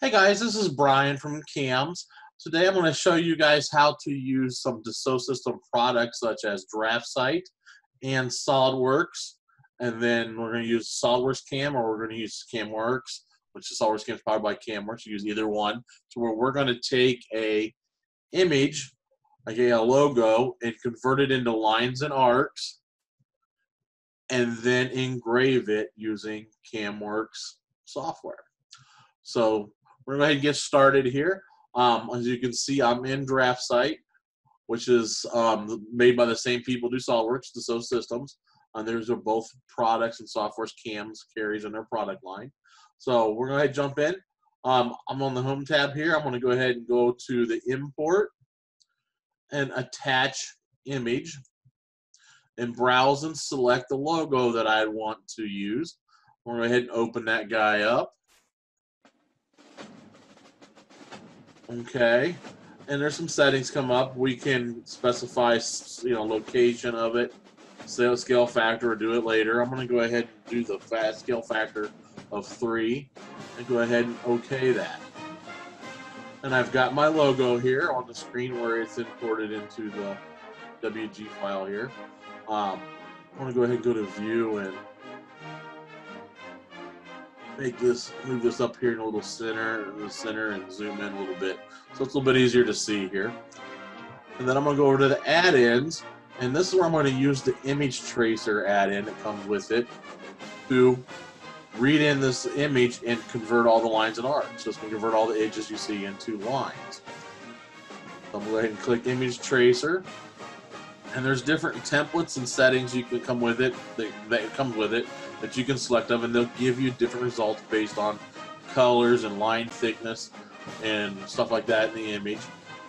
Hey guys, this is Brian from CAMS. Today I'm going to show you guys how to use some Dassault System products such as DraftSight and SolidWorks. And then we're going to use SolidWorks Cam or we're going to use CamWorks, which is SolidWorks Cam is powered by CamWorks. You use either one. So where we're going to take a image, like a logo, and convert it into lines and arcs, and then engrave it using CamWorks software. So we're going to go ahead and get started here. Um, as you can see, I'm in DraftSight, which is um, made by the same people do SolidWorks, Dassault Systems. And those are both products and softwares CAMS carries in their product line. So we're going to jump in. Um, I'm on the Home tab here. I'm going to go ahead and go to the Import and Attach Image and browse and select the logo that I want to use. I'm going to go ahead and open that guy up. Okay, and there's some settings come up. We can specify, you know, location of it, scale factor, or do it later. I'm going to go ahead and do the fast scale factor of three, and go ahead and OK that. And I've got my logo here on the screen where it's imported into the DWG file here. Um, I'm going to go ahead and go to View and make this, move this up here in a little center, in the center, and zoom in a little bit. So it's a little bit easier to see here. And then I'm going to go over to the add-ins, and this is where I'm going to use the image tracer add-in that comes with it to read in this image and convert all the lines and arcs. So it's going to convert all the edges you see into lines. So I'm going to go ahead and click image tracer. And there's different templates and settings you can come with it that, that comes with it that you can select of, and they'll give you different results based on colors and line thickness and stuff like that in the image.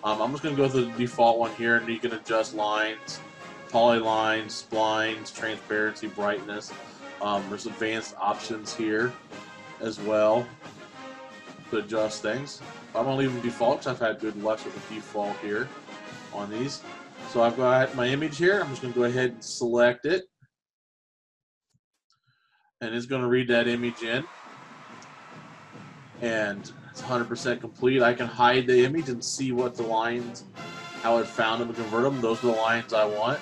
Um, I'm just going to go through the default one here, and you can adjust lines, polylines, splines, transparency, brightness. Um, there's advanced options here as well to adjust things. I'm to leave them default because I've had good luck with the default here on these. So I've got my image here. I'm just going to go ahead and select it and it's going to read that image in. And it's 100% complete. I can hide the image and see what the lines, how it found them and convert them. Those are the lines I want.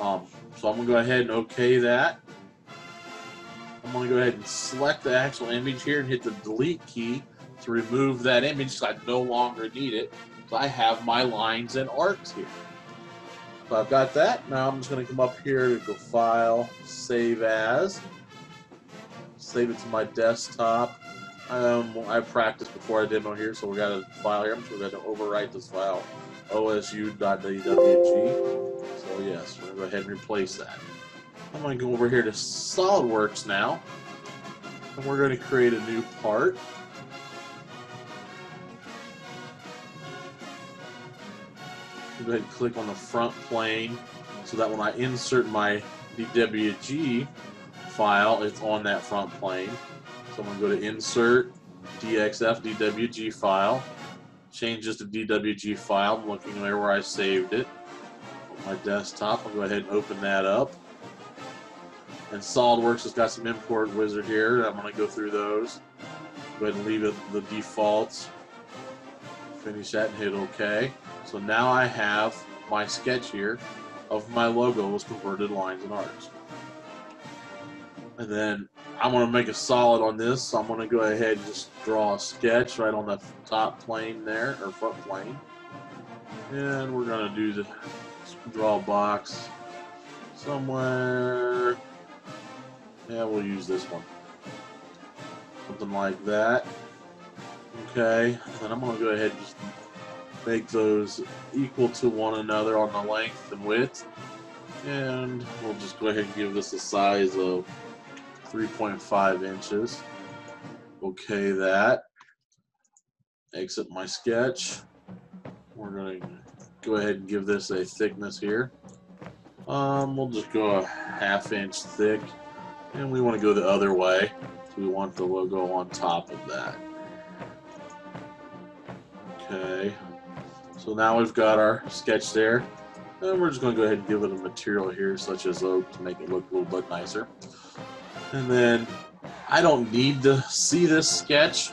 Um, so I'm going to go ahead and OK that. I'm going to go ahead and select the actual image here and hit the delete key to remove that image so I no longer need it. So I have my lines and arcs here. So I've got that. Now I'm just going to come up here to go File, Save As save it to my desktop. Um, I practiced before I demo here, so we got a file here. I'm just going to overwrite this file, osu.dwg. So yes, we're going to go ahead and replace that. I'm going to go over here to SolidWorks now, and we're going to create a new part. Go ahead and click on the front plane so that when I insert my DWG file, it's on that front plane. So I'm going to go to Insert, DXF, DWG file, change this to DWG file. I'm looking there where I saved it. On my desktop, I'll go ahead and open that up. And SolidWorks has got some import wizard here. I'm going to go through those. Go ahead and leave it the defaults. Finish that and hit OK. So now I have my sketch here of my logo with converted lines and arcs. And then I'm going to make a solid on this, so I'm going to go ahead and just draw a sketch right on the top plane there, or front plane. And we're going to do the draw box somewhere. Yeah, we'll use this one. Something like that. Okay, and then I'm going to go ahead and just make those equal to one another on the length and width. And we'll just go ahead and give this a size of 3.5 inches. Okay that. Exit my sketch. We're going to go ahead and give this a thickness here. Um, we'll just go a half inch thick. And we want to go the other way. We want the logo on top of that. Okay. So now we've got our sketch there. And we're just going to go ahead and give it a material here, such as oak, to make it look a little bit nicer. And then I don't need to see this sketch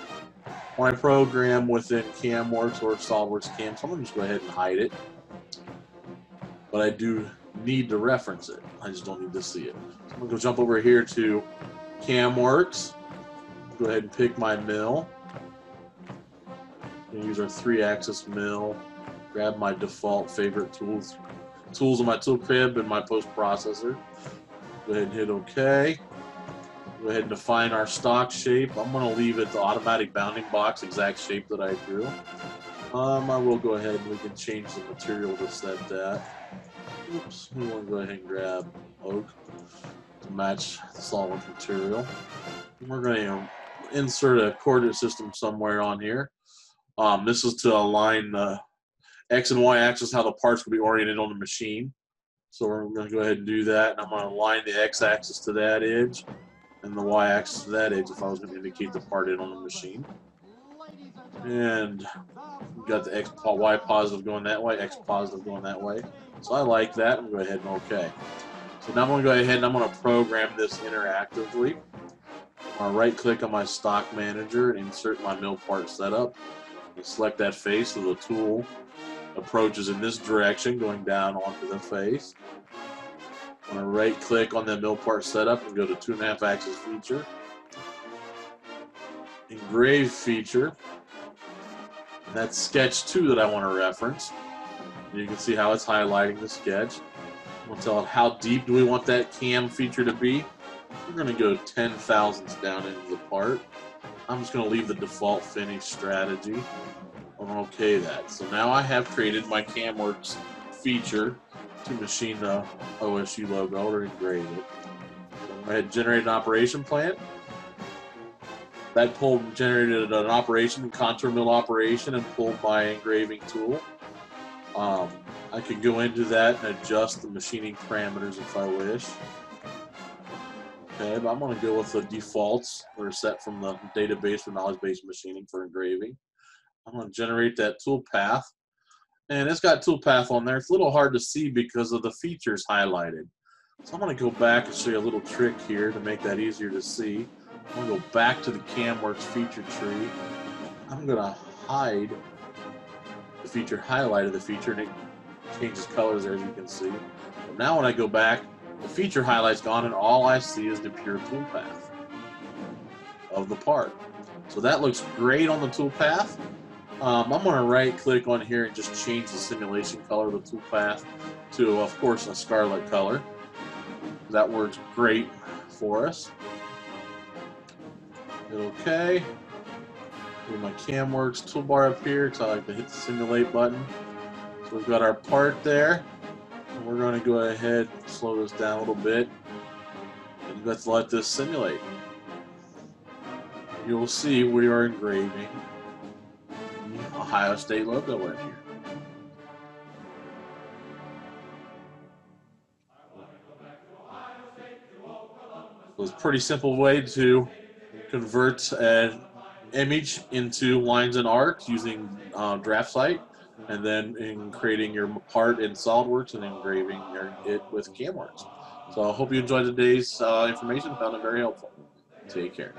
when I program within CamWorks or SolidWorks Cam, so I'm going to just go ahead and hide it. But I do need to reference it. I just don't need to see it. So I'm going to go jump over here to CamWorks. Go ahead and pick my mill. use our three-axis mill. Grab my default favorite tools, tools in my tool crib and my post processor. Go ahead and hit OK. Go ahead and define our stock shape. I'm going to leave it the automatic bounding box exact shape that I drew. Um, I will go ahead and we can change the material to set that. Oops, we want to go ahead and grab oak to match the solid material. We're going to insert a coordinate system somewhere on here. Um, this is to align the X and Y axis, how the parts will be oriented on the machine. So we're going to go ahead and do that. And I'm going to align the X axis to that edge and the y-axis to that edge if I was going to indicate the part in on the machine. And we've got the X, Y positive going that way, X positive going that way. So I like that. I'm going to go ahead and OK. So now I'm going to go ahead and I'm going to program this interactively. To right click on my stock manager insert my mill part setup. And select that face of the tool approaches in this direction going down onto the face. I'm going to right click on the mill part setup and go to two and a half axis feature. Engrave feature. And that's sketch two that I want to reference. You can see how it's highlighting the sketch. We'll tell it how deep do we want that cam feature to be. We're going to go 10 thousandths down into the part. I'm just going to leave the default finish strategy. Okay that. So now I have created my CamWorks feature to machine the OSU logo or engrave it. I had generated an operation plan. That pulled generated an operation, contour mill operation, and pulled my engraving tool. Um, I could go into that and adjust the machining parameters if I wish. Okay, but I'm going to go with the defaults that are set from the database for knowledge-based machining for engraving. I'm going to generate that tool path and it's got toolpath on there. It's a little hard to see because of the features highlighted. So I'm going to go back and show you a little trick here to make that easier to see. I'm going to go back to the CamWorks feature tree. I'm going to hide the feature highlight of the feature and it changes colors there as you can see. But now when I go back, the feature highlight's gone and all I see is the pure toolpath of the part. So that looks great on the toolpath. Um, I'm going to right click on here and just change the simulation color of the toolpath to, of course, a scarlet color. That works great for us. Hit OK. Put my CamWorks toolbar up here because I like to hit the simulate button. So we've got our part there. And we're going to go ahead and slow this down a little bit. And let's let this simulate. You'll see we are engraving Ohio State logo in here. So it's a pretty simple way to convert an image into lines and arcs using uh, DraftSight and then in creating your part in SolidWorks and engraving your, it with CamWorks. So I hope you enjoyed today's uh, information, found it very helpful. Take care.